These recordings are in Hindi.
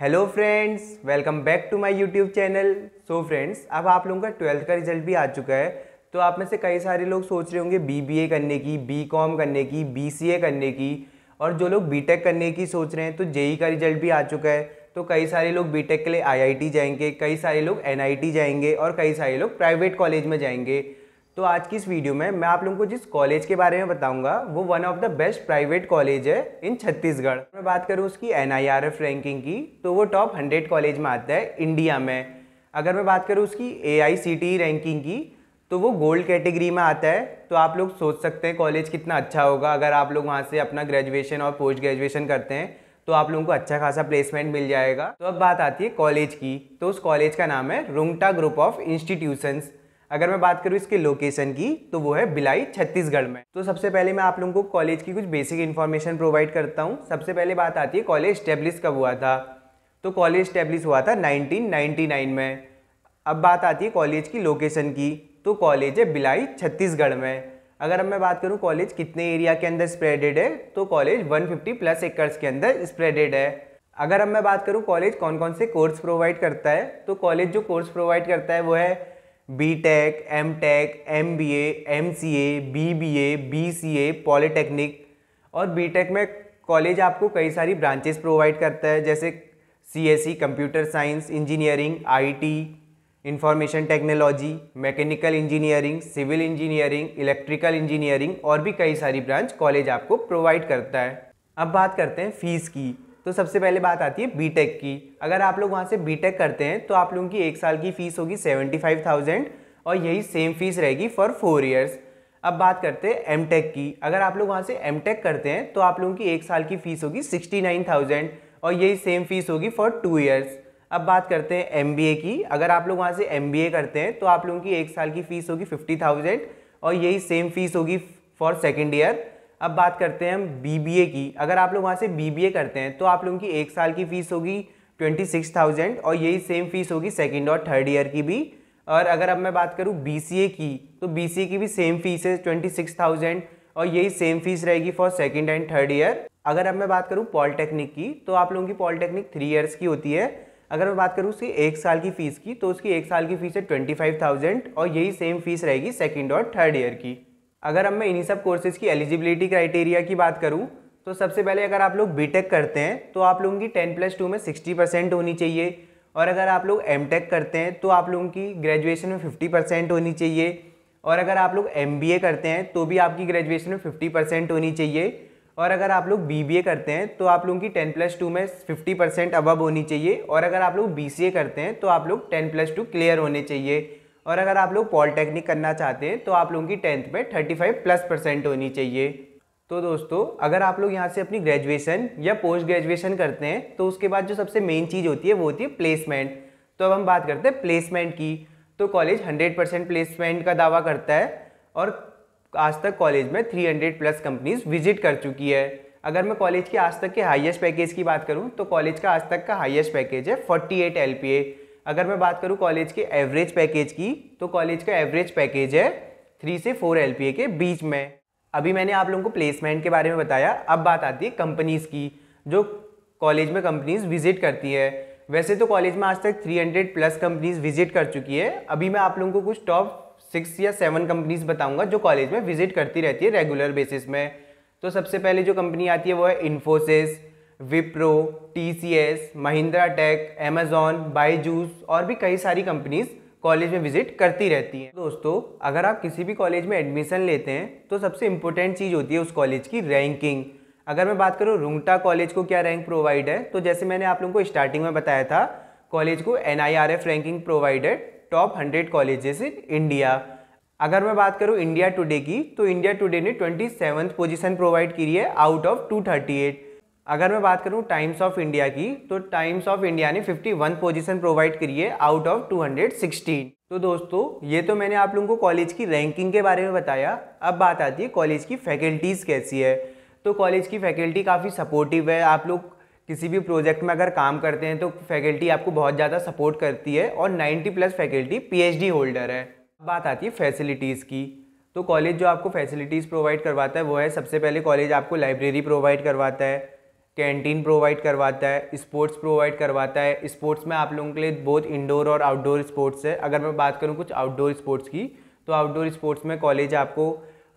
Hello friends, welcome back to my YouTube channel. So friends, अब आप लोगों का ट्वेल्थ का रिज़ल्ट भी आ चुका है। तो आप में से कई सारे लोग सोच रहे होंगे बीबीए करने की बीकॉम करने की बीसीए करने की। और जो लोग बीटेक करने की सोच रहे हैं तो जेई का रिज़ल्ट भी आ चुका है। तो कई सारे लोग बीटेक के लिए आईआईटी जाएँगे, कई सारे लोग एनआईटी जाएँगे और कई सारे लोग प्राइवेट कॉलेज में जाएँगे। तो आज की इस वीडियो में मैं आप लोगों को जिस कॉलेज के बारे में बताऊँगा, वो one of the best private college है इन छत्तीसगढ़। मैं बात करूँ उसकी एनआईआरएफ रैंकिंग की तो वो टॉप हंड्रेड कॉलेज में आता है इंडिया में। अगर मैं बात करूँ उसकी ए रैंकिंग की तो वो गोल्ड कैटेगरी में आता है। तो आप लोग सोच सकते हैं कॉलेज कितना अच्छा होगा। अगर आप लोग वहाँ से अपना ग्रेजुएशन और पोस्ट ग्रेजुएशन करते हैं तो आप लोगों को अच्छा खासा प्लेसमेंट मिल जाएगा। तो अब बात आती है कॉलेज की तो उस कॉलेज का नाम है रुंगटा ग्रुप ऑफ़ इंस्टीट्यूशंस अगर मैं बात करूँ इसके लोकेशन की तो वो है बिलाई छत्तीसगढ़ में। तो सबसे पहले मैं आप लोगों को कॉलेज की कुछ बेसिक इन्फॉर्मेशन प्रोवाइड करता हूँ। सबसे पहले बात आती है कॉलेज स्टेब्लिश कब हुआ था? तो कॉलेज स्टेब्लिश हुआ था 1999 में। अब बात आती है कॉलेज की लोकेशन की तो कॉलेज है बिलाई छत्तीसगढ़ में। अगर अब मैं बात करूँ कॉलेज कितने एरिया के अंदर स्प्रेडेड है तो कॉलेज 150 प्लस एकर्स के अंदर स्प्रेडेड है। अगर अब मैं बात करूँ कॉलेज कौन कौन से कोर्स प्रोवाइड करता है तो कॉलेज जो कोर्स प्रोवाइड करता है वो है B tech M tech M B M C A B B A B C A polytechnic और बी टेक में कॉलेज आपको कई सारी ब्रांचेस प्रोवाइड करता है, जैसे C S C computer science engineering I T information technology mechanical engineering civil engineering electrical engineering और भी कई सारी ब्रांच कॉलेज आपको प्रोवाइड करता है। अब बात करते हैं फ़ीस की। तो सबसे पहले बात आती है बीटेक की। अगर आप लोग वहाँ से बीटेक करते हैं तो आप लोगों की एक साल की फ़ीस होगी सेवेंटी फाइव थाउज़ेंड और यही सेम फ़ीस रहेगी फॉर फोर ईयर्स अब बात करते हैं एम टेक की। अगर आप लोग वहाँ से एम टेक करते हैं तो आप लोगों की एक साल की फ़ीस होगी सिक्सटी नाइन थाउज़ेंड और यही सेम फ़ीस होगी फॉर टू ईयर्स अब बात करते हैं एम बी ए की। अगर आप लोग वहाँ से एम बी ए करते हैं तो आप लोगों की एक साल की फ़ीस होगी फिफ्टी थाउज़ेंड और यही सेम फ़ीस होगी फॉर सेकेंड ईयर अब बात करते हैं हम बीबीए की। अगर आप लोग वहाँ से बीबीए करते हैं तो आप लोगों की एक साल की फ़ीस होगी ट्वेंटी सिक्स थाउज़ेंड और यही सेम फ़ीस होगी सेकेंड और थर्ड ईयर की भी। और अगर अब मैं बात करूँ BCA की तो बी की भी सेम फ़ीस है ट्वेंटी सिक्स थाउज़ेंड और यही सेम फ़ीस रहेगी for second and third year अगर अब मैं बात करूँ पॉलिटेक्निक की तो आप लोगों की पॉलिटेक्निक थ्री ईयर्स की होती है। अगर मैं बात करूँ उसकी एक साल की फ़ीस की तो उसकी एक साल की फ़ीस है ट्वेंटी फाइव थाउज़ेंड और यही सेम फ़ीस रहेगी सेकेंड और थर्ड ईयर की। अगर अब मैं इन्हीं सब कोर्सेज़ की एलिजिबिलिटी क्राइटेरिया की बात करूँ तो सबसे पहले अगर आप लोग बीटेक करते हैं तो आप लोगों की टेन प्लस टू में सिक्सटी परसेंट होनी चाहिए। और अगर आप लोग एम करते हैं तो आप लोगों की ग्रेजुएशन में फिफ्टी परसेंट होनी चाहिए। और अगर आप लोग एमबीए करते हैं तो भी आपकी ग्रेजुएशन में फिफ्टी परसेंट होनी चाहिए। और अगर आप लोग बीबीए करते हैं तो आप लोगों की टेन प्लस टू में फिफ्टी परसेंट अबव होनी चाहिए। और अगर आप लोग बी करते हैं तो आप लोग टेन प्लस टू क्लियर होने चाहिए। और अगर आप लोग पॉलिटेक्निक करना चाहते हैं तो आप लोगों की टेंथ में थर्टी फाइव प्लस परसेंट होनी चाहिए। तो दोस्तों, अगर आप लोग यहाँ से अपनी ग्रेजुएशन या पोस्ट ग्रेजुएशन करते हैं तो उसके बाद जो सबसे मेन चीज़ होती है, वो होती है प्लेसमेंट। तो अब हम बात करते हैं प्लेसमेंट की। तो कॉलेज हंड्रेड परसेंट प्लेसमेंट का दावा करता है और आज तक कॉलेज में three hundred plus companies visit कर चुकी है। अगर मैं कॉलेज के आज तक के हाईएस्ट पैकेज की बात करूँ तो कॉलेज का आज तक का हाईएस्ट पैकेज है फोर्टी एट एल अगर मैं बात करूँ कॉलेज के एवरेज पैकेज की तो कॉलेज का एवरेज पैकेज है थ्री से फोर एलपीए के बीच में। अभी मैंने आप लोगों को प्लेसमेंट के बारे में बताया, अब बात आती है कंपनीज़ की, जो कॉलेज में कंपनीज़ विज़िट करती है। वैसे तो कॉलेज में आज तक 300 प्लस कंपनीज़ विज़िट कर चुकी है। अभी मैं आप लोगों को कुछ टॉप सिक्स या सेवन कंपनीज़ बताऊँगा, जो कॉलेज में विज़िट करती रहती है रेगुलर बेसिस में। तो सबसे पहले जो कंपनी आती है, वो है Infosys Wipro T Mahindra tech Amazon Byju's और भी कई सारी कंपनीज़ कॉलेज में विज़िट करती रहती हैं। दोस्तों, अगर आप किसी भी कॉलेज में एडमिशन लेते हैं तो सबसे इंपॉर्टेंट चीज़ होती है उस कॉलेज की रैंकिंग अगर मैं बात करूँ रुंगटा कॉलेज को क्या रैंक प्रोवाइड है तो जैसे मैंने आप लोगों को स्टार्टिंग में बताया था कॉलेज को NIRF ranking provided top hundred colleges in India अगर मैं बात करूँ इंडिया टुडे की तो इंडिया टुडे ने ट्वेंटी सेवन्थ पोजिशन प्रोवाइड की है out of two thirty eight अगर मैं बात करूँ टाइम्स ऑफ़ इंडिया की तो टाइम्स ऑफ़ इंडिया ने 51 पोजीशन प्रोवाइड करी है आउट ऑफ़ 216 तो दोस्तों, ये तो मैंने आप लोगों को कॉलेज की रैंकिंग के बारे में बताया। अब बात आती है कॉलेज की फैकल्टीज़ कैसी है। तो कॉलेज की फैकल्टी काफ़ी सपोर्टिव है। आप लोग किसी भी प्रोजेक्ट में अगर काम करते हैं तो फैकल्टी आपको बहुत ज़्यादा सपोर्ट करती है और ninety plus faculty PhD holder है। बात आती है फैसिलिटीज़ की। तो कॉलेज जो आपको फैसिलिटीज़ प्रोवाइड करवाता है, वो है सबसे पहले कॉलेज आपको लाइब्रेरी प्रोवाइड करवाता है। कैंटीन प्रोवाइड करवाता है, स्पोर्ट्स प्रोवाइड करवाता है। स्पोर्ट्स में आप लोगों के लिए बहुत इंडोर और आउटडोर स्पोर्ट्स है। अगर मैं बात करूँ कुछ आउटडोर स्पोर्ट्स की तो आउटडोर स्पोर्ट्स में कॉलेज आपको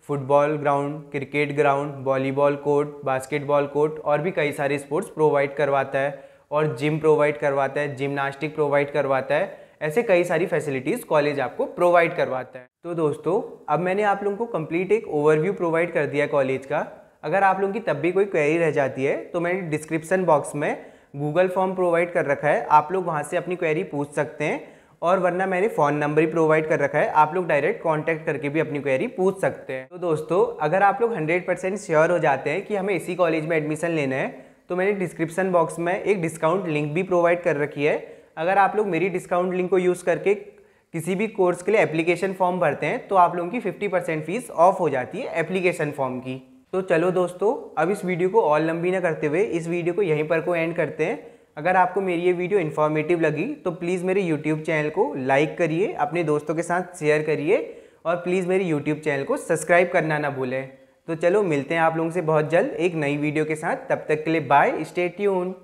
football ground cricket ground volleyball court basketball court और भी कई सारे स्पोर्ट्स प्रोवाइड करवाता है और जिम प्रोवाइड करवाता है जिमनास्टिक प्रोवाइड करवाता है। ऐसे कई सारी फैसिलिटीज़ कॉलेज आपको प्रोवाइड करवाता है। तो दोस्तों, अब मैंने आप लोगों को कंप्लीट एक ओवरव्यू प्रोवाइड कर दिया कॉलेज का। अगर आप लोगों की तब भी कोई क्वेरी रह जाती है तो मैंने डिस्क्रिप्सन बॉक्स में गूगल फॉर्म प्रोवाइड कर रखा है। आप लोग वहाँ से अपनी क्वेरी पूछ सकते हैं और वरना मैंने फ़ोन नंबर ही प्रोवाइड कर रखा है। आप लोग डायरेक्ट कांटेक्ट करके भी अपनी क्वेरी पूछ सकते हैं। तो दोस्तों, अगर आप लोग 100 परसेंट श्योर हो जाते हैं कि हमें इसी कॉलेज में एडमिशन लेना है तो मैंने डिस्क्रिप्शन बॉक्स में एक डिस्काउंट लिंक भी प्रोवाइड कर रखी है। अगर आप लोग मेरी डिस्काउंट लिंक को यूज़ करके किसी भी कोर्स के लिए एप्लीकेशन फॉर्म भरते हैं तो आप लोगों की 50 परसेंट फ़ीस ऑफ़ हो जाती है एप्लीकेशन फॉर्म की। तो चलो दोस्तों, अब इस वीडियो को और लंबी ना करते हुए इस वीडियो को यहीं पर को एंड करते हैं। अगर आपको मेरी ये वीडियो इन्फॉर्मेटिव लगी तो प्लीज़ मेरे यूट्यूब चैनल को लाइक करिए, अपने दोस्तों के साथ शेयर करिए, और प्लीज़ मेरे यूट्यूब चैनल को सब्सक्राइब करना ना भूलें। तो चलो मिलते हैं आप लोगों से बहुत जल्द एक नई वीडियो के साथ। तब तक के लिए बाय स्टे ट्यून